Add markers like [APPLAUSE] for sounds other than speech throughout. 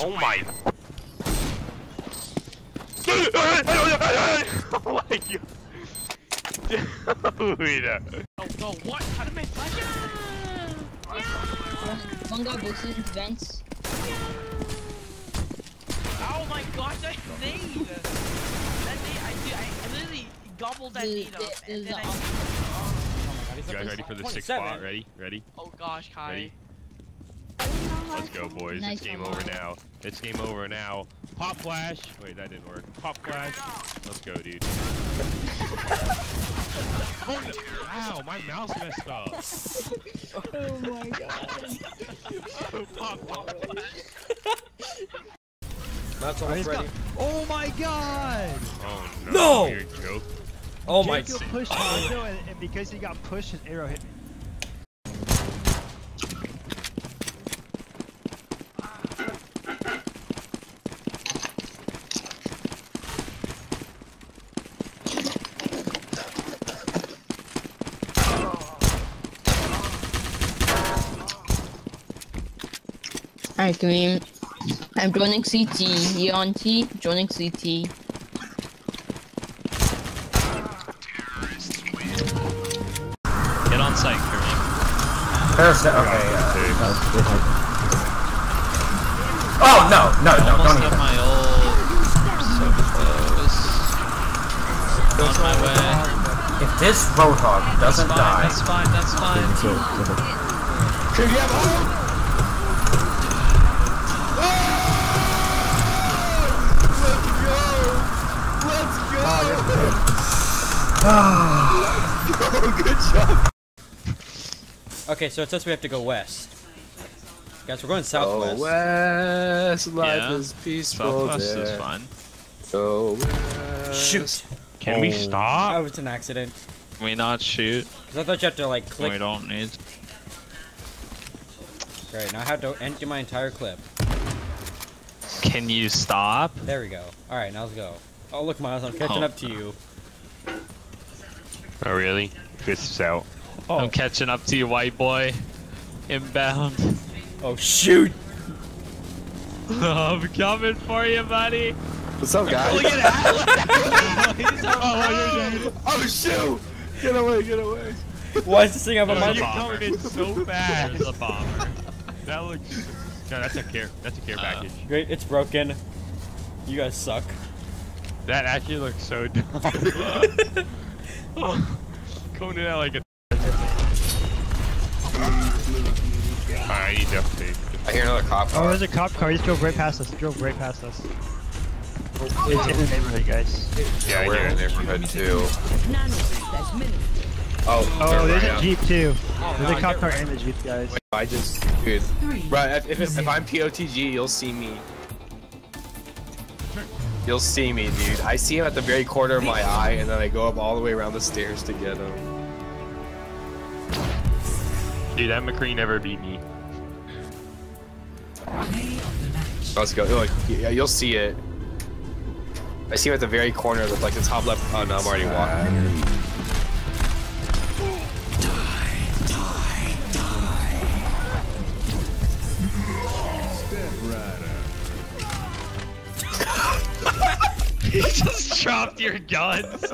Oh my. oh my god. Dude. Oh no, what? How did my flash? One guy boosted into vents. Oh my god, that nade! That nade, I, dude, I, I literally gobbled that The- nade up, the- and the- then I... Oh you guys ready for the sixth spot? Ready? Ready? Oh gosh, Kai. Ready? Let's go, boys. Nice it's game one. over now. It's game over now. Pop flash. Wait, that didn't work. Pop flash. Let's go, dude. oh, no. Wow, my mouse messed up. Oh my god. Pop flash. That's almost ready. Oh my god! Oh no. No! You're joking. Oh my. Jacob pushed the window, and, and because he got pushed, his arrow hit me. Alright, Kareem. I'm joining CT. You on T? Joining CT. Get on site, Kareem. Parasite. Okay. Uh, oh no, no, no! Don't even. my ult. So close. On my way. If this Roadhog doesn't die, That's fine, that's fine. [SIGHS] Okay, so it says we have to go west. Guys, we're going southwest. west, life Yeah. is peaceful Southwest there. is fun. Go west. Shoot! Can we stop? Oh, stop? it's an accident. Can we not shoot? Cause I thought you had to like click. We don't need. Right, now I have to empty my entire clip. Can you stop? There we go. Alright, now let's go. Oh, look, Miles, I'm catching Oh. up to you. Oh really? Fists out. I'm catching up to you, white boy. Inbound. Oh, shoot! [LAUGHS] I'm coming for you, buddy. What's up, guys? Look at that. [LAUGHS] He's a Oh shoot! Get away! Get away! Why is this thing have a You're mic? coming in so fast. There's a bomber. That looks. No, that's a care. That's a care Uh. package. Great, it's broken. You guys suck. That actually looks so dumb. Coming in out like a. I need duct tape. I hear another cop oh, car. Oh, there's a cop car. He just drove right past us. He drove right past us. Oh, it's in the neighborhood, guys. Yeah, I We're in the neighborhood too. Oh, Oh, there's right a jeep too. Oh, there's no, a cop car get- and a jeep, guys. I just, dude. Right, if, if, if I'm POTG, you'll see me. You'll see me, dude. I see him at the very corner of my eye, and then I go up all the way around the stairs to get him. Dude, that McCree never beat me. Let's go. Look, yeah, you'll see it. I see him at the very corner of the, like the top left. Oh no, I'm already walking. Dropped your guns. [LAUGHS]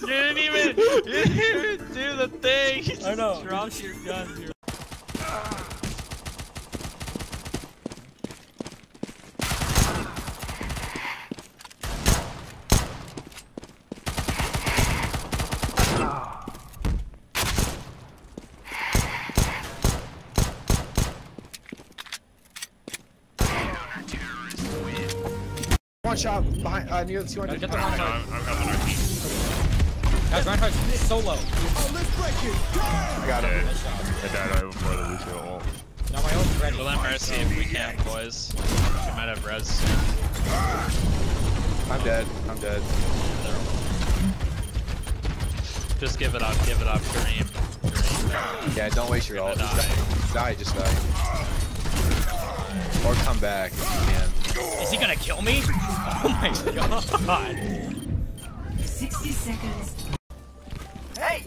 you didn't even, you didn't even do the thing. You just I know. dropped your guns. One shot behind, uh, near the 200. Get the No, wrong I'm, side. I'm helping our team. Guys, Reinhardt, solo. I got him. I died over before the Lucio ult. Now my ult's ready. We'll let Mercy if we can, boys. We might have res. I'm dead. I'm dead. Just give it up, give it up, Kareem. Yeah, don't waste your ult. Gonna Just die. die, just die. Or come back if you can. Is he gonna kill me? [LAUGHS] Oh my god. 60 seconds. Hey!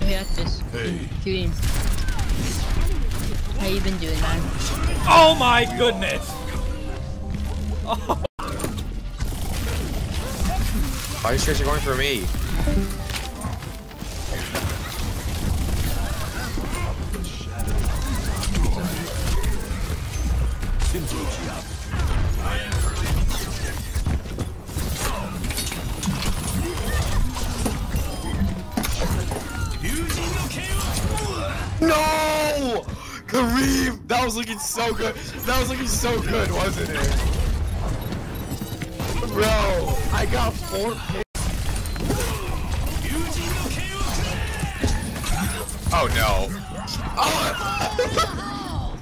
We got this. Hey. Kareem. How you been doing, man? Oh my goodness! Why are you guys are going for me? Looking so good. That was looking so good, wasn't it? Bro, I got four picks. Oh no. Oh.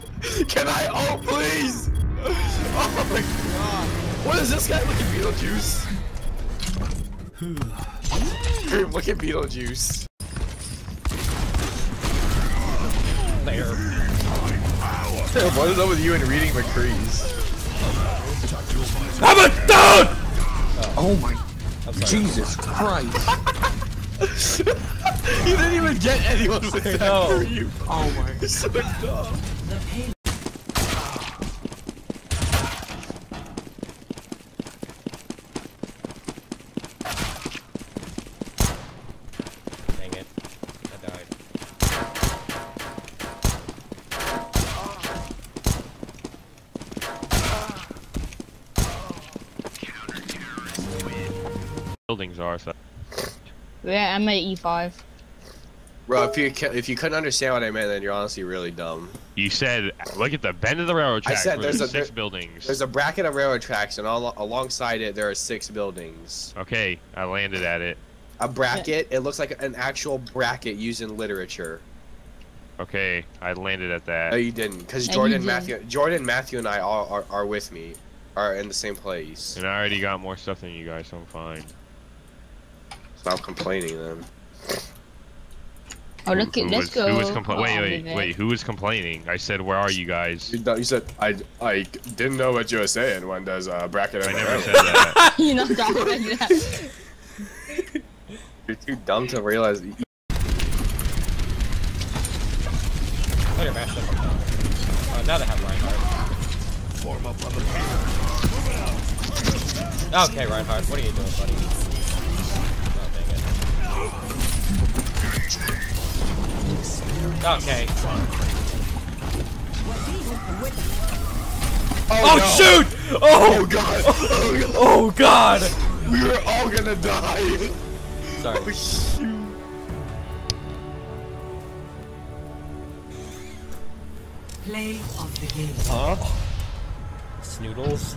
[LAUGHS] Can I? Oh, please! [LAUGHS] Oh my god. What is this guy? looking at Beetlejuice. Kareem, look at Beetlejuice. Later. What is up with you and reading McCree's? I'm a dude! Oh my Jesus Christ. [LAUGHS] You didn't even get anyone with that know. for you. Oh my. It's [LAUGHS] so dumb. Dang it. I died. Buildings are so. Yeah, I'm at E E5. Bro, if you if you couldn't understand what I meant, then you're honestly really dumb. You said, look at the bend of the railroad tracks. I said where there's a- six there- buildings. There's a bracket of railroad tracks, and all alongside it there are six buildings. Okay, I landed at it. A bracket. It looks like an actual bracket used in literature. Okay, I landed at that. No, you didn't, because Jordan, didn't. Matthew, Jordan, Matthew, and I all are, are with me, are in the same place. And I already got more stuff than you guys, so I'm fine. Stop complaining, then. Oh, look Who at, let's was, go. Who was compla- Oh, wait, I'll wait, wait. Who was complaining? I said, where are you guys? You, you said I I didn't know what you were saying when there's a bracket. I never said that. [LAUGHS] you know that like [LAUGHS] that. You're too dumb to realize. Oh, you're mashed up. Oh, now they have Reinhardt. Form up on the Okay, Reinhardt, what are you doing, buddy? Okay. Oh, oh shoot! Oh! Oh god! Oh god! Oh! We were all gonna die. Sorry. Oh shoot! Play of the game. Huh? Snoodles?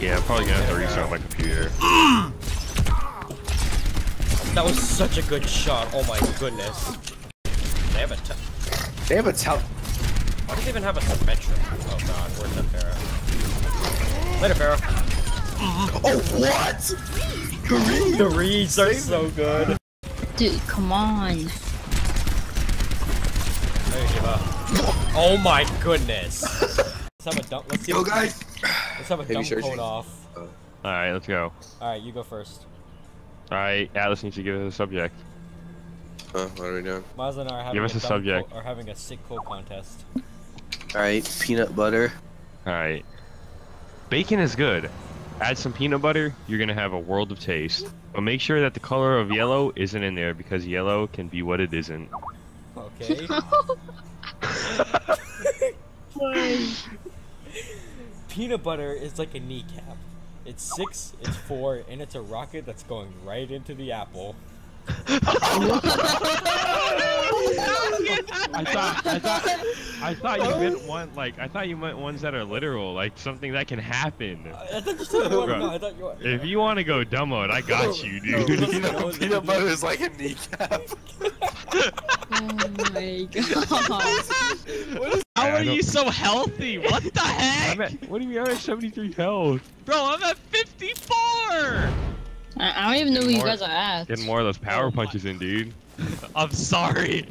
Yeah, I'm probably gonna have to restart my computer. That was such a good shot. Oh my goodness. They have a. T- They have a tel- Why do they even have a Symmetra? Oh god, where's that Pharah? Later, Pharah. Oh what? The Kareem! The reads are so good. Dude, come on. I didn't give up. Oh my goodness. [LAUGHS] Let's have a dump. Let's see. Yo guys! Let's have a Heavy dump charging. code off. Alright, let's go. Alright, you go first. Alright, Atlas needs to give us a subject. Huh, what are we doing? Miles and I are having Give us a dump subject. co- are having a sick code contest. Alright, peanut butter. Alright. Bacon is good. Add some peanut butter, you're gonna have a world of taste. But make sure that the color of yellow isn't in there because yellow can be what it isn't. Okay. [LAUGHS] [LAUGHS] Peanut butter is like a kneecap. It's six, it's four, and it's a rocket that's going right into the apple. I thought, I thought, I thought you meant one like I thought you meant ones that are literal, like something that can happen. I thought you said you Bro. no, I thought you were. If you want to go dumb mode, I got you, dude. Peanut, peanut butter is like a kneecap. Oh my [LAUGHS] god. How are you so healthy? What the heck? I'm at, what do you mean? I'm at 73 health. Bro, I'm at 54! I, I don't even know who you guys are at. Getting more of those oh power Oh punches in, dude. [LAUGHS] I'm sorry.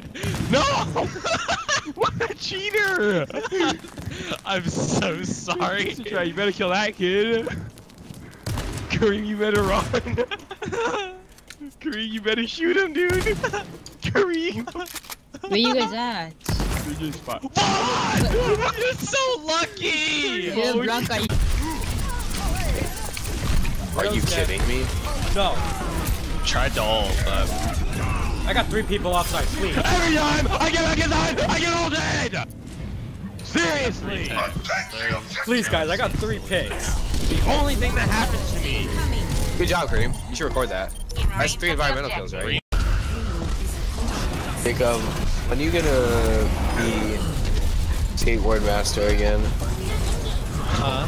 No! [LAUGHS] what a cheater! I'm so sorry. Try, you better kill that kid. Kareem, you better run. Kareem, you better shoot him, dude. Kareem. [LAUGHS] Where you guys at? We just fought. What? You're so lucky! Yeah, Blanca, you- Are you kidding me? No, Tried to ult, but... I got three people outside. Please. Every time I get back inside, I get all dead. Seriously. Please, guys, I got three picks. The only thing that happens to me. Good job, Kareem. You should record that. That's three environmental kills, right? Jacob, um, when are you gonna be skateboard master again? Huh?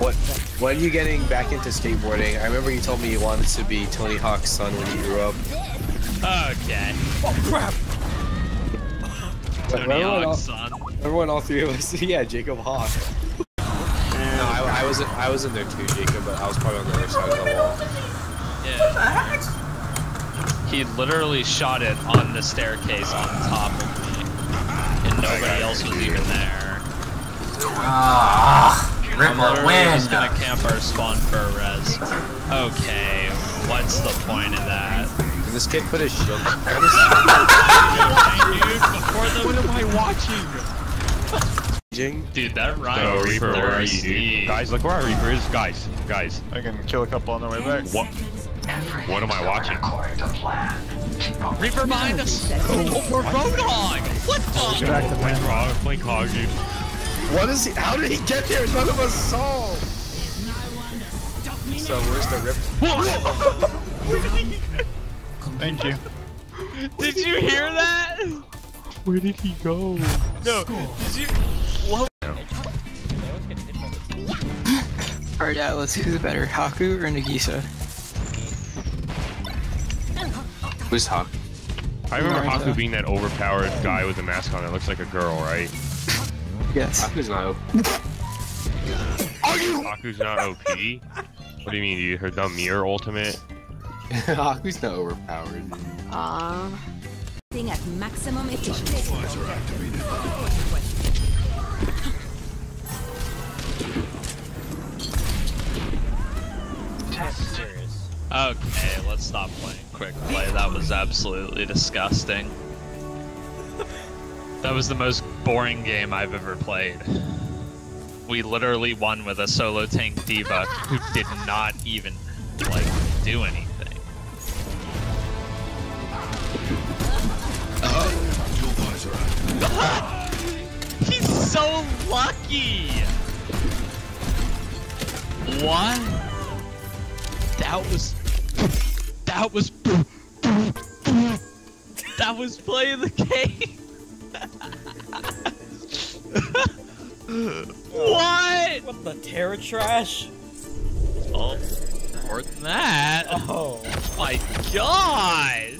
What? When are you getting back into skateboarding? I remember you told me you wanted to be Tony Hawk's son when you grew up. Okay. Oh crap! Tony Remember when all- Hawk's son. Remember when all three of us? [LAUGHS] Yeah, Jacob Hawk. No, I, I was I was in there too, Jacob, but I was probably on the other side of the wall. Yeah. He literally shot it on the staircase on top of me. And nobody else was even there. Ah, I'm Ripper literally win. just gonna camp our spawn for a res. Okay, what's the point of that? Did this kid put his shield? [LAUGHS] Dude, before the- What am I watching? Dude, that rhyme No, Reaper, where are you, dude? Guys, look where our Reaper is. Guys, guys. I can kill a couple on the way back. What? What am I watching? Reaper behind us! Oh, we're Roadhog! What Get the? back to Blink man. Hog, Blink Hog, dude. What is he? How did he get there? None of us saw. So where's the rip? [LAUGHS] Thank you. Did you hear that? Where did he go? No, did you? What? Alright, Atlas, who's better, Haku or Nagisa? Who's Hawk? I remember Naruto. Haku being that overpowered guy with a mask on that looks like a girl, right? Yes. Haku's not. OP. Haku's not OP. What do you mean, You heard dumb mirror ultimate? [LAUGHS] Haku's not overpowered. Aww. At maximum efficiency. Okay, let's stop playing quick play. That was absolutely disgusting. That was the most boring game I've ever played. We literally won with a solo tank D.Va who did not even like do anything. [LAUGHS] He's so lucky. What? That was. That was. That was playing the game. what? What the terror trash? Oh, more than that. Oh. my gosh!